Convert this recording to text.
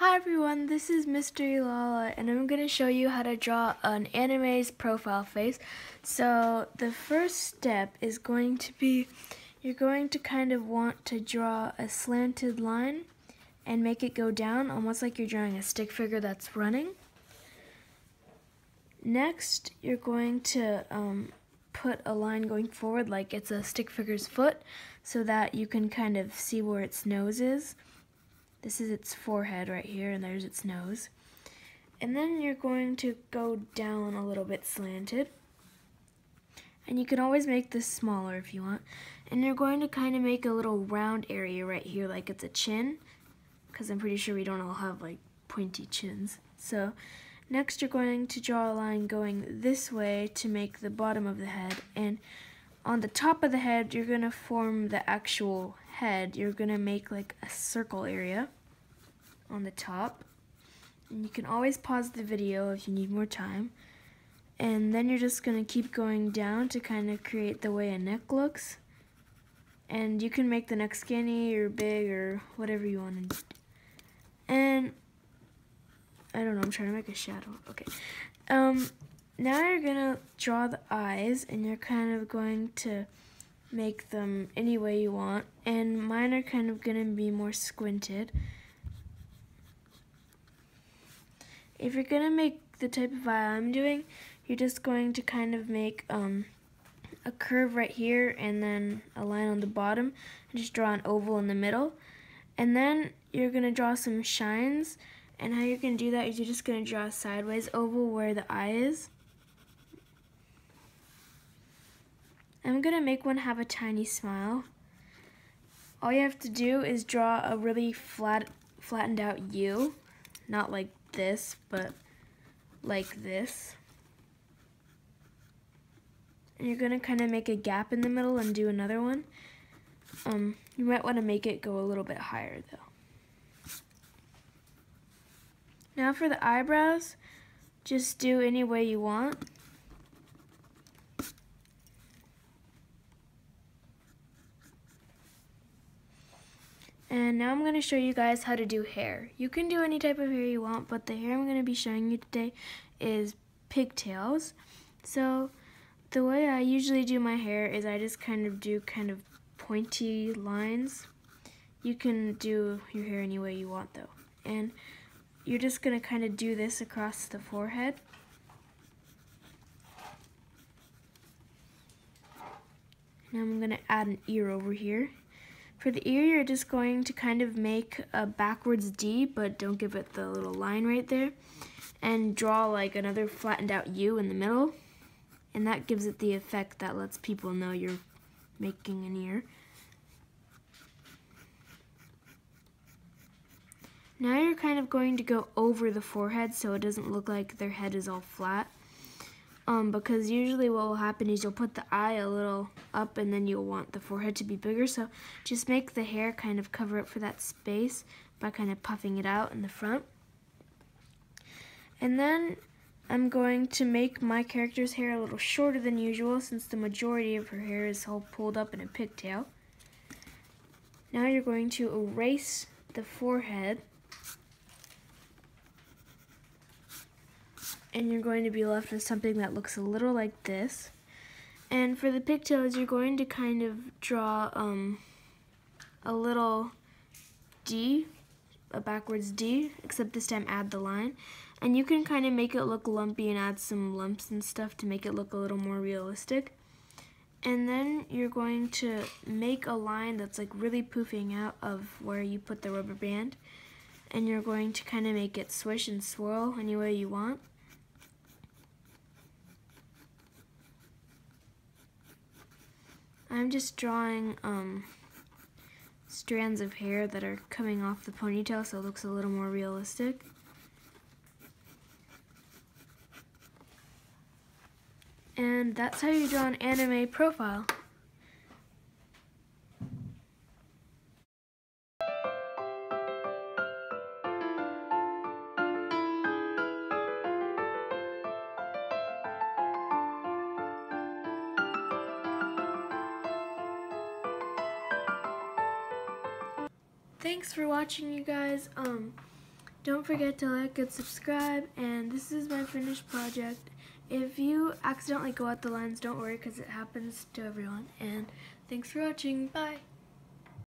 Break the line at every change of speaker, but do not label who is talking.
Hi everyone, this is Mystery Lala and I'm going to show you how to draw an anime's profile face. So the first step is going to be, you're going to kind of want to draw a slanted line and make it go down almost like you're drawing a stick figure that's running. Next, you're going to um, put a line going forward like it's a stick figure's foot so that you can kind of see where its nose is. This is its forehead right here, and there's its nose. And then you're going to go down a little bit slanted. And you can always make this smaller if you want. And you're going to kind of make a little round area right here like it's a chin. Because I'm pretty sure we don't all have like pointy chins. So next you're going to draw a line going this way to make the bottom of the head. And on the top of the head, you're going to form the actual head. You're going to make like a circle area on the top. And you can always pause the video if you need more time. And then you're just going to keep going down to kind of create the way a neck looks. And you can make the neck skinny or big or whatever you want to do. And I don't know, I'm trying to make a shadow. Okay. Um, now you're gonna draw the eyes and you're kind of going to make them any way you want. And mine are kind of gonna be more squinted. If you're gonna make the type of eye I'm doing you're just going to kind of make um, a curve right here and then a line on the bottom. And just draw an oval in the middle. And then you're gonna draw some shines. And how you're gonna do that is you're just gonna draw a sideways oval where the eye is I'm gonna make one have a tiny smile. All you have to do is draw a really flat, flattened out U, not like this, but like this. And you're gonna kind of make a gap in the middle and do another one. Um, you might want to make it go a little bit higher though. Now for the eyebrows, just do any way you want. And now I'm going to show you guys how to do hair. You can do any type of hair you want, but the hair I'm going to be showing you today is pigtails. So the way I usually do my hair is I just kind of do kind of pointy lines. You can do your hair any way you want though. And you're just going to kind of do this across the forehead. Now I'm going to add an ear over here. For the ear, you're just going to kind of make a backwards D, but don't give it the little line right there. And draw like another flattened out U in the middle. And that gives it the effect that lets people know you're making an ear. Now you're kind of going to go over the forehead so it doesn't look like their head is all flat um, because usually what will happen is you'll put the eye a little up and then you'll want the forehead to be bigger. So just make the hair kind of cover up for that space by kind of puffing it out in the front. And then I'm going to make my character's hair a little shorter than usual since the majority of her hair is all pulled up in a pigtail. Now you're going to erase the forehead and you're going to be left with something that looks a little like this. And for the pigtails, you're going to kind of draw um, a little D, a backwards D, except this time add the line. And you can kind of make it look lumpy and add some lumps and stuff to make it look a little more realistic. And then you're going to make a line that's like really poofing out of where you put the rubber band. And you're going to kind of make it swish and swirl any way you want. I'm just drawing um, strands of hair that are coming off the ponytail so it looks a little more realistic. And that's how you draw an anime profile. Thanks for watching, you guys. Um, Don't forget to like and subscribe, and this is my finished project. If you accidentally go out the lines, don't worry because it happens to everyone. And thanks for watching. Bye.